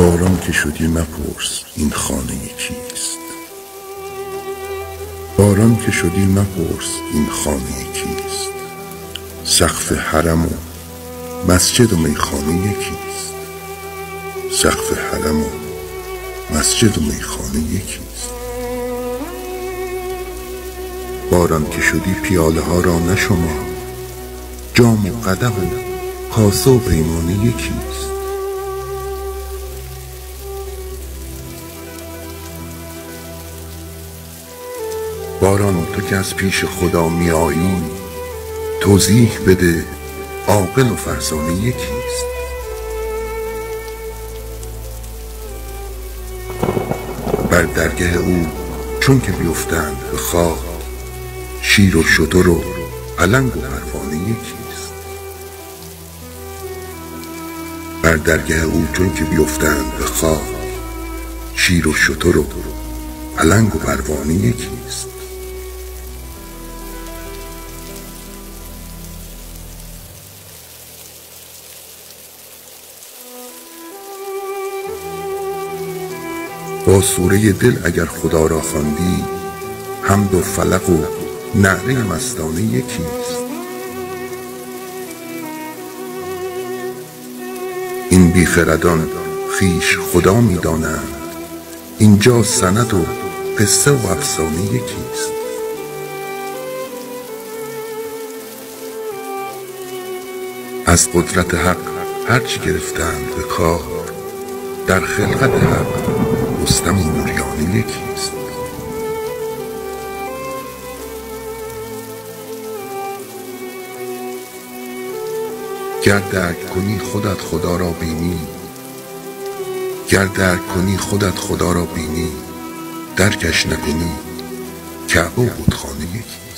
باران که شدی مپرس این خانه کیست؟ باران که شدی مپرس این خانه کیست؟ سقف حرم و مسجد و میخانه یکیست سقف حرم و مسجد و میخانه یکیست باران که شدی پیاله ها را نشمار جام و قدح و کاسه و پیمانه یکیست باران تو که از پیش خدا می آیی توضیح بده عاقل و فرزانه یکیست. بر درگه او چون که بیفتند به خاک شیر و شتر و پلنگ و پروانه یکیست. بر درگه او چون که بیفتند به خاک شیر و شتر و پلنگ و پروانه یکیست. سوره دل اگر خدا را خواندی حمد و فلق و نعره مستانه یکیست این بی خردان خویش خدا می دانند اینجا سند و قصه و افسانه یکیست از قدرت حق هر چه گرفتند به کار در خلقت حق یکیست گر درک کنی خودت خدا را بینی. گر درک کنی خودت خدا را بینی. درکش نکنی. کعبه و بتخانه یکیست